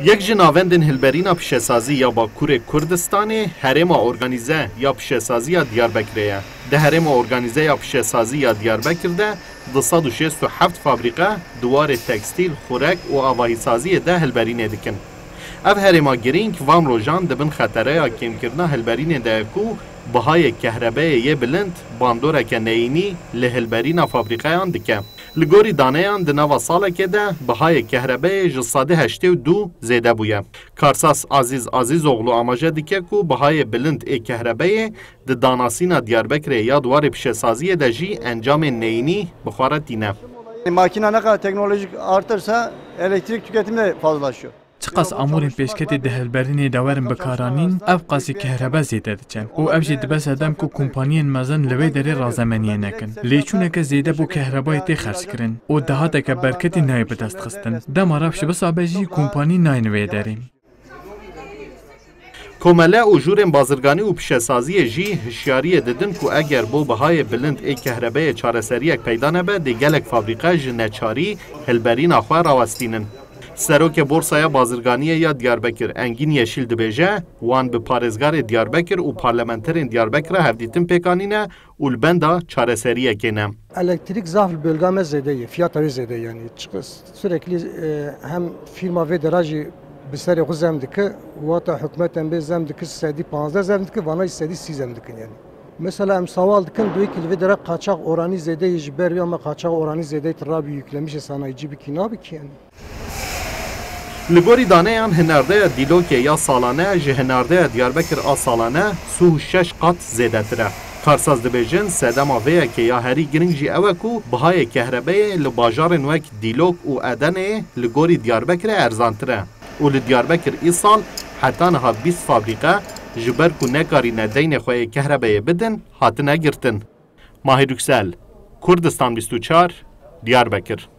یک جناوندن هلبرینا پیشسازی یا با کور کردستان هرما ارگانیزه یا پیشسازی یا دیاربکره ده هرما ارگانیزه یا پیشسازی یا دیاربکر ده 267 فابریقه دوار تکستیل خورک و آواهی سازی ده هلبرین دکن اف هرما گرینگ وام روژان دبن خطره یا کم کرنا هلبرین ده کو بهای کهربه یه بلند باندوره که نینی لهلبرین فابریقه آن دکه Li gorî daneyan di nava salekê de bihayê kehrebeyê ji sadî heştê û du zêde bûye. Karsas Aziz Azizoğlu amaje dike ku bihayê bilind ê kehrebeyê di danasîna Diyarbekirê ya duwarê pişesaziyê de jî encamên neyînî bixwaretîne. Makina ne kadar teknolojik artırsa elektrik tüketimi de fazlalaşıyor. قەس ئامورین پێشکەتی دەهلبەرینی داوەرم بەکارانین ئەف قاسی کەهرەبە زیدە دەچن و ئەمژی دەبەس ئەدەم و کۆمپانیین مەزن لەوێ دەرێ ڕازەمەنیە نەکەن لێچوونەکە زیدە بۆ کەهرەبای تێ خەرجکردن و دەهاتەکە بەرکەتی نای بەدەستخستن ابجی کمپانی کۆمپانی ناینوێ دەریم. کوملا أو ژورên بازرگانی و پیشەسازیە jî hişyariye didin ku eger bo bihayê bilind ê kehrebeyê çareseriyek peyda nebe dê gelek fabrîqa ji جنچاری هلبرین xwe rawestînin. Serokê Borsaya Bazirganiye ya Diyarbekir Engin Yeşil dibêje wan bi Parêzgarê Diyarbekir û parlamenterên Diyarbekir hevdîtin pêkanîne û li benda çareseriyekê ne. Elektrik zaf li bölga me zêde ye, fiyata wê zêde yani. Sürekli e, hem firma vê derajî bi serê xwe zem dike, wata hikmetên bê zem dikir sedî panzdeh zem dike, vana sedî sî zem dikin yani. Mesela em saval dikin duy kilve dere kaçak oranı zede ji ber ama kaçak oranı zede tıra bir yüklemiş sanayici bir kina bir yani. لگوری دانه ان هنرده یا سالانه جه هنرده دیاربکر آ سالانه سو شش قط زیده تره کارساز دبیجن سدما وی که یا هری گرنگ جی اوه کو بهای کهربه لباجارن وک دیلوک و ادنه لگوری دیاربکر ارزان تره و لدیاربکر ای سال حتی نها 20 فابریقه جبر کو نکاری ندین خواه کهربه بدن هاتنه گرتن ماهی رکسل کردستان 24 دیاربکر